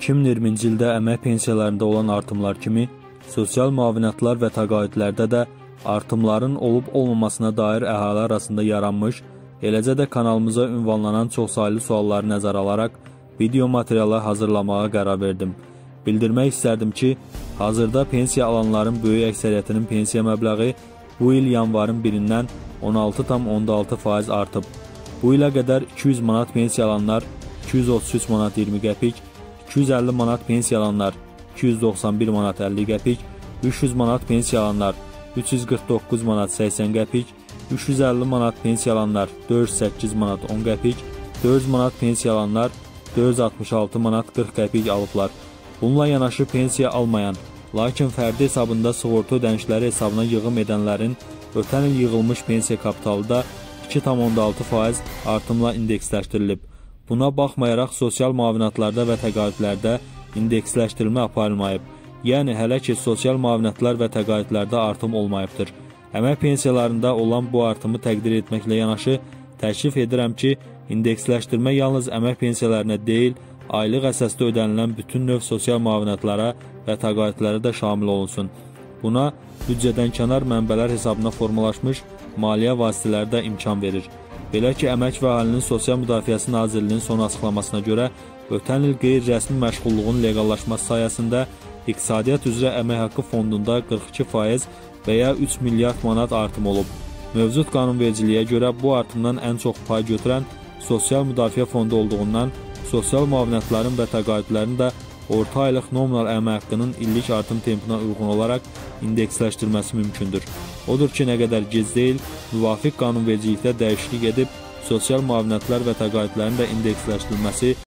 2020-ci ildə əmək pensiyalarında olan artımlar kimi, sosial müavinətlər və təqaüdlərdə də artımların olub-olmamasına dair əhali arasında yaranmış, eləcə də kanalımıza ünvanlanan çoxsaylı sualları nəzərə alaraq video materiallar hazırlamağa qərar verdim. Bildirmək istərdim ki, hazırda pensiya alanların böyük əksəriyyətinin pensiya məbləği bu il yanvarın 1-dən 16,6% artıb. Bu ilə qədər 200 manat pensiya alanlar 233 manat 20 qəpik, 250 manat pensiya alanlar 291 manat 50 qəpik, 300 manat pensiya alanlar 349 manat 80 qəpik, 350 manat pensiya alanlar 408 manat 10 qəpik, 400 manat pensiya alanlar 466 manat 40 qəpik alıblar. Bununla yanaşı pensiya almayan, lakin fərdi hesabında sığorta ödənişləri hesabına yığım edənlərin ötən il yığılmış pensiya kapitalı da 2,6% artımla indeksləşdirilib. Buna baxmayaraq sosial müavinətlərdə və təqaüdlərdə indeksləşdirilmə aparılmayıb. Yəni hələ ki sosial müavinətlər və təqaüdlərdə artım olmayıbdır. Əmək pensiyalarında olan bu artımı təqdir etməklə yanaşı təklif edirəm ki, indeksləşdirmə yalnız əmək pensiyalarına deyil, aylıq əsasda ödənilən bütün növ sosial müavinətlərə və təqaüdlərə də şamil olunsun. Buna büdcədən kənar mənbələr hesabına formalaşmış maliyyə vasitələri də imkan verir. Belə ki, Əmək və Əhalinin Sosial Müdafiəsi Nazirliyinin son açıqlamasına görə ötən il qeyri-rəsmi məşğulluğun leqallaşması sayəsində İqtisadiyyat üzrə Əmək Haqqı Fondunda 42% və ya 3 milyard manat artım olub. Mövcud qanunvericiliyə görə bu artımdan ən çox pay götürən Sosial Müdafiə Fondu olduğundan sosial müavinətlərin və təqaüdlərin də orta aylıq nominal əmək haqqının illik artım tempinə uyğun olaraq indeksləşdirməsi mümkündür. Odur ki, nə qədər gec deyil, müvafiq qanunvericilikdə dəyişiklik edib sosial müavinətlər və təqaüdlərin də indeksləşdirilməsi